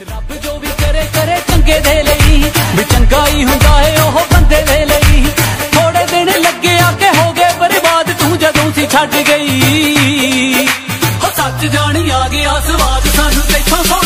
ਰੱਬ ਜੋ ਵੀ ਕਰੇ ਕਰੇ ਚੰਗੇ ਦੇ ਲਈ ਵੀ ਚੰਗਾ ਹੀ ਹੁੰਦਾ ਏ ਉਹ ਬੰਦੇ ਦੇ ਲਈ ਥੋੜੇ ਦਿਨ ਲੱਗੇ ਆ ਕੇ ਹੋ ਗਏ ਬਰਬਾਦ ਤੂੰ ਜਦੋਂ ਸੀ ਛੱਡ ਗਈ ਹੋ ਸੱਚ ਜਾਣੀ ਆ ਗਿਆ ਸਵਾਦ ਸਾਨੂੰ ਤੇਥੋਂ ਸੋਹਣੀ ਹੋਇਆ